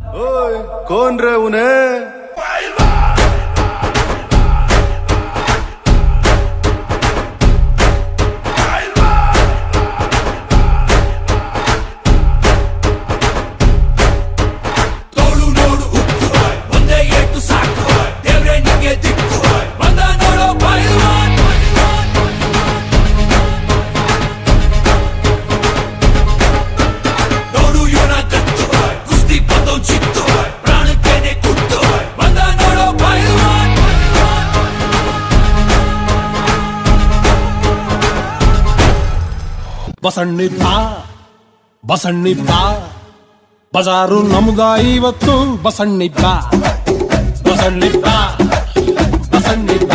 ओए कौन रे उन्हें ಬಸಣ್ಣಿದ್ದ ಬಸಣ್ಣಿದ್ದ ಬಜಾರು ನಮ್ದ ಇವತ್ತು ಬಸಣ್ಣಿದ್ದ ಬಸಣ್ಣಿದ್ದ ಬಸಣ್ಣಿದ್ದ